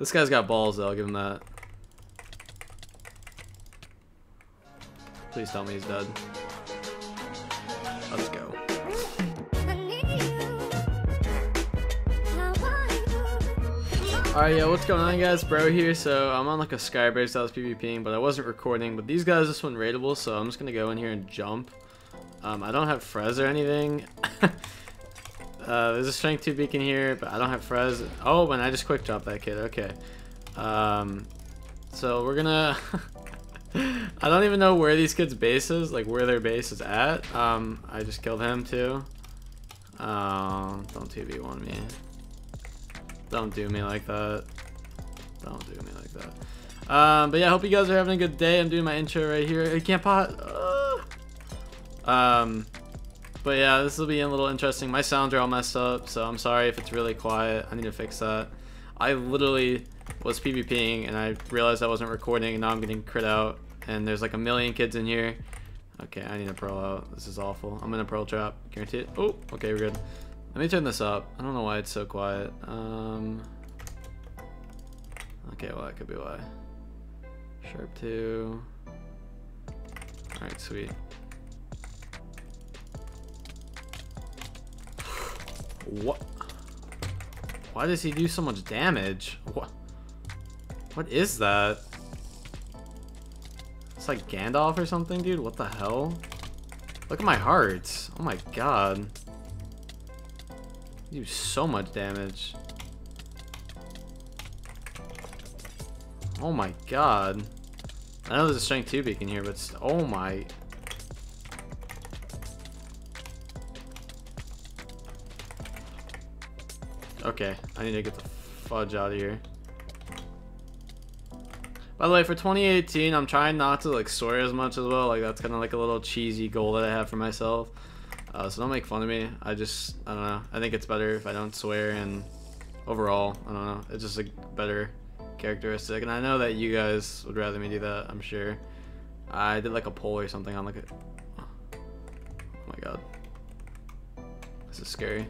This guy's got balls though, I'll give him that. Please tell me he's dead. Let's go. Alright, yeah, what's going on guys? Br0 here. So I'm on like a skybase that was PvPing, but I wasn't recording. But these guys, this one raidable, so I'm just gonna go in here and jump. Um, I don't have fres or anything. uh, there's a strength 2 beacon here, but I don't have fres. Oh, and I just quick dropped that kid. Okay. Um, so we're gonna... I don't even know where these kids' base is, like where their base is at. Um, I just killed him too. Um, don't 2v1 me. Don't do me like that. Don't do me like that. Um, but yeah, I hope you guys are having a good day. I'm doing my intro right here. I can't pot. Uh. Um, but yeah, this will be a little interesting. My sounds are all messed up, so I'm sorry if it's really quiet. I need to fix that. I literally was PvPing and I realized I wasn't recording and now I'm getting crit out and there's like a million kids in here. Okay, I need a pearl out. This is awful. I'm in a pearl trap. Guarantee it. Oh, okay, we're good. Let me turn this up. I don't know why it's so quiet. Um, okay, well, that could be why. Sharp 2. Alright, sweet. What? Why does he do so much damage? What? What is that? It's like Gandalf or something, dude? What the hell? Look at my hearts. Oh my god. You do so much damage. Oh my god. I know there's a strength 2 beacon here, but oh my... Okay, I need to get the fudge out of here. By the way, for 2018, I'm trying not to like swear as much as well. Like that's kind of like a little cheesy goal that I have for myself. Uh, so don't make fun of me. I just, I don't know. I think it's better if I don't swear and overall, I don't know. It's just a better characteristic. And I know that you guys would rather me do that, I'm sure. I did like a poll or something on like a, oh my god. This is scary.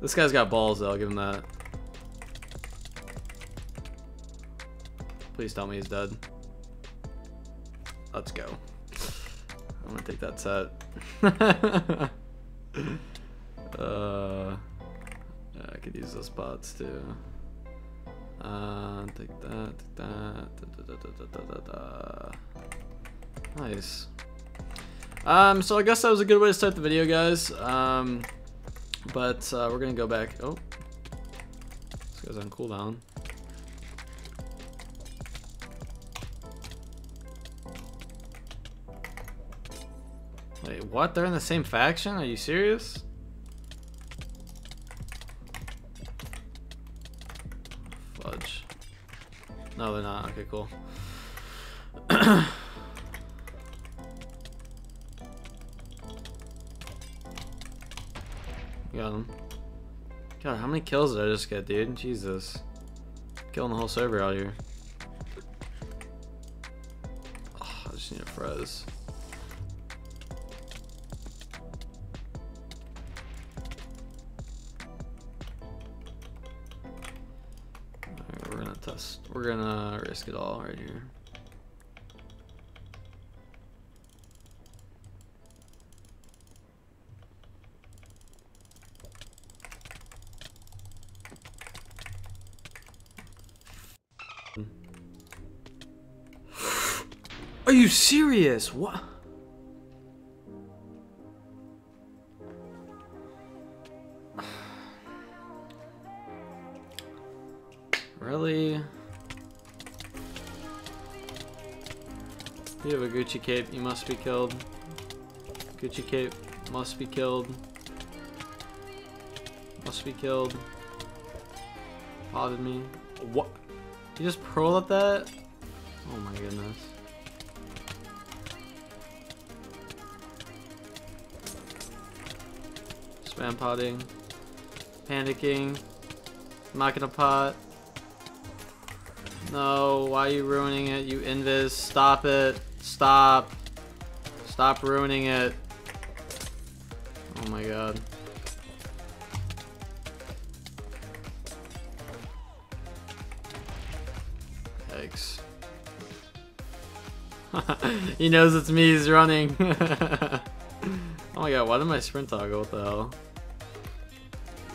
This guy's got balls though, I'll give him that. Please tell me he's dead. Let's go. I'm gonna take that set. uh, I could use those pots too. Uh, take that, take that. Da, da, da, nice. Um, so I guess that was a good way to start the video, guys. Um, but uh, we're gonna go back. Oh, this guy's on cooldown. Wait, what? They're in the same faction? Are you serious? Fudge. No, they're not. Okay, cool. How many kills did I just get, dude? Jesus. Killing the whole server out here. Oh, I just need a fres. test. We're gonna risk it all right here. Are you serious? What? Really? You have a Gucci cape, you must be killed. Gucci cape, must be killed. Must be killed. Potted me. What? You just pearl at that? Oh my goodness. Spam potting. Panicking. Gonna pot. No, why are you ruining it, you invis? Stop it. Stop. Stop ruining it. Oh my god. Yikes. he knows it's me, he's running. oh my god, why did my sprint toggle? What the hell?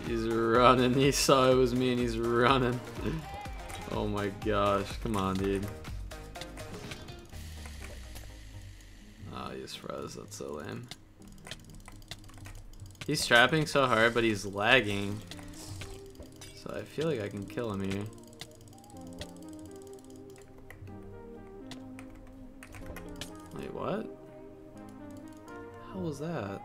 He's running, he saw it was me and he's running. Oh my gosh, come on dude. Ah, oh, he's froze, that's so lame. He's trapping so hard, but he's lagging. So I feel like I can kill him here. Wait, what? How was that?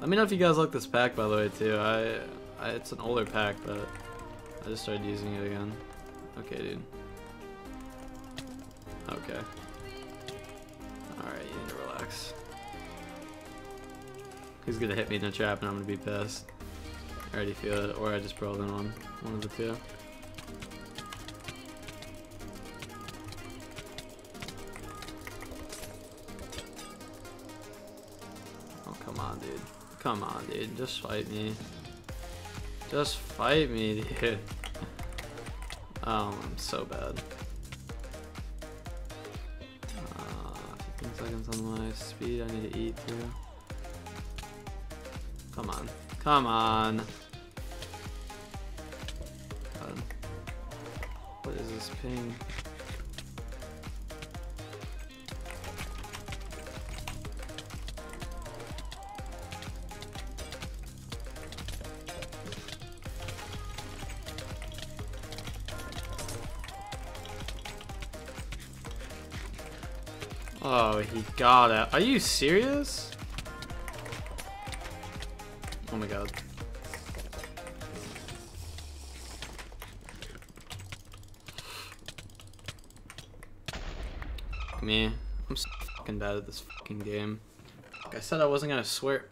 Let me know if you guys like this pack, by the way, too. I, I, it's an older pack, but I just started using it again. Okay, dude. Okay. Alright, you need to relax. He's gonna hit me in the trap and I'm gonna be pissed. I already feel it, or I just brawled in on one of the two. On, dude. Come on, dude. Just fight me. Just fight me, dude. Oh, I'm so bad. Uh, 15 seconds on my speed. I need to eat too. Come on. Come on. God. What is this ping? Oh, he got it. Are you serious? Oh my god. Me. I'm so fucking bad at this fucking game. Like I said I wasn't gonna swear.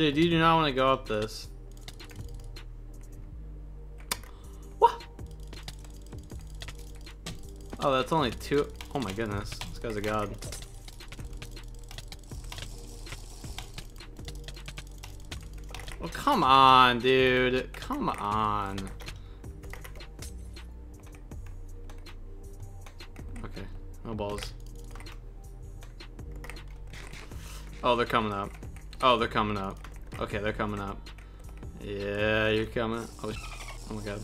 Dude, you do not want to go up this. What? Oh, that's only two. Oh my goodness. This guy's a god. Oh, come on, dude. Come on. Okay, no balls. Oh, they're coming up. Oh, they're coming up. Okay, they're coming up. Yeah, you're coming. Oh, oh my god.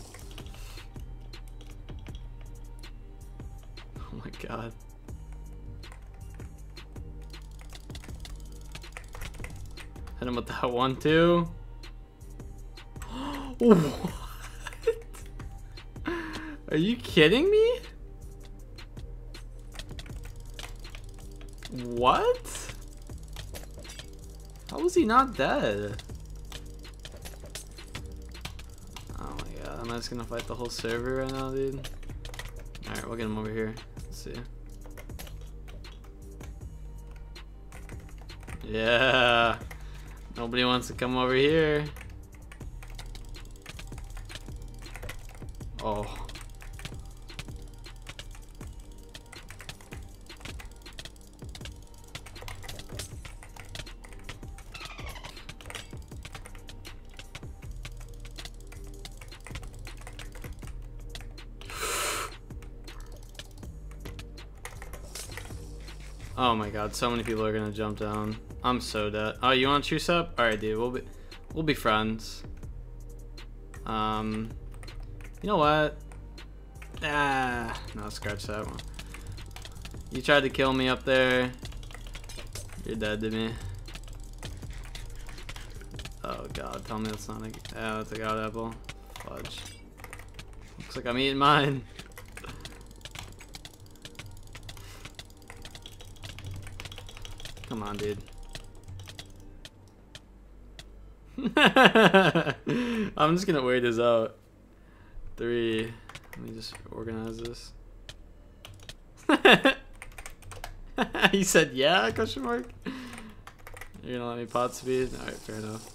Oh my god. Hit him with that one too. what? Are you kidding me? What? How was he not dead? Oh my god, am I just gonna fight the whole server right now, dude? Alright, we'll get him over here. Let's see. Yeah. Nobody wants to come over here. Oh. Oh my god, so many people are gonna jump down. I'm so dead. Oh, you want to choose up? Alright, dude, we'll be we'll be friends. Um You know what? Ah no scratch that one. You tried to kill me up there. You're dead to me. Oh god, tell me that's not a yeah, that's a god apple. Fudge. Looks like I'm eating mine. Come on, dude. I'm just gonna wait this out. Three. Let me just organize this. he said yeah, question mark? You're gonna let me pot speed? Alright, fair enough.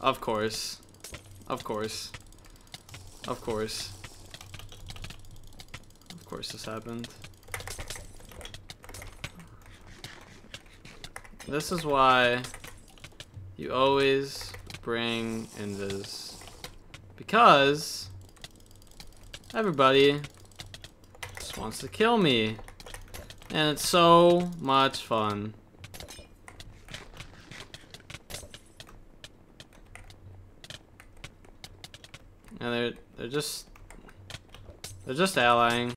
Of course. Of course. Of course. Of course this happened. This is why you always bring Invis. Because everybody just wants to kill me. And it's so much fun. And they're they're just... They're just allying.